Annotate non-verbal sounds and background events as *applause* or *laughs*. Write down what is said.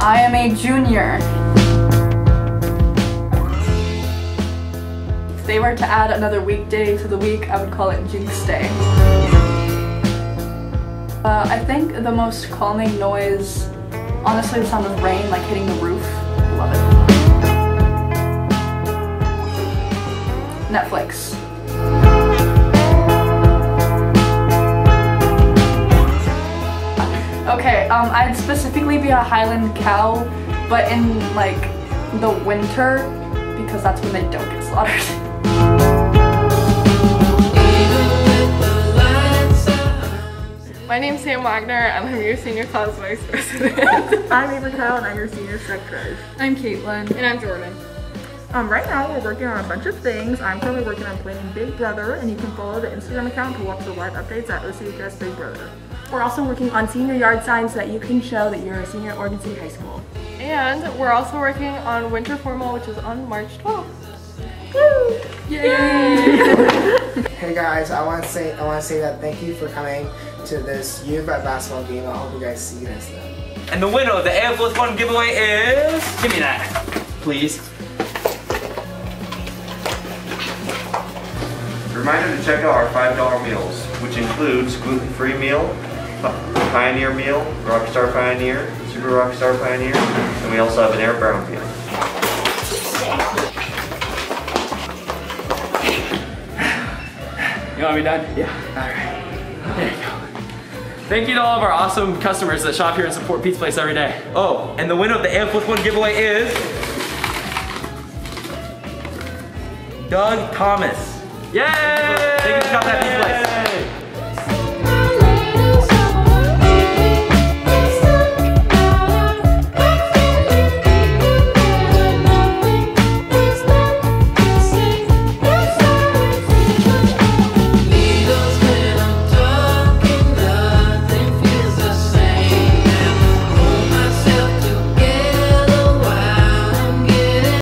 I am a junior. If they were to add another weekday to the week, I would call it Jinx Day. Uh, I think the most calming noise, honestly, the sound of rain, like hitting the roof. Love it. Netflix. Okay, um, I'd specifically be a Highland cow, but in like the winter, because that's when they don't get slaughtered. *laughs* My name's Sam Wagner and I'm your senior class vice president. *laughs* I'm Ava Kyle and I'm your senior secretary. I'm Caitlin. And I'm Jordan. Um, right now we're working on a bunch of things. I'm currently working on planning Big Brother and you can follow the Instagram account to watch the live updates at OCHS Big Brother. We're also working on senior yard signs so that you can show that you're a senior at Oregon City High School. And we're also working on Winter Formal, which is on March 12th. *laughs* Hey guys, I want to say I want to say that thank you for coming to this U of basketball game. I hope you guys see this. Then. And the winner of the Air Force One giveaway is... Give me that, please. Reminder to check out our $5 meals, which includes gluten-free meal, Pioneer meal, Rockstar Pioneer, Super Rockstar Pioneer, and we also have an Air Brown meal. You want me done? Yeah. Alright. There you go. Thank you to all of our awesome customers that shop here and support Pizza Place every day. Oh, and the winner of the Air Force One giveaway is... Doug Thomas. Yay! Thank you for shopping at Pizza Place.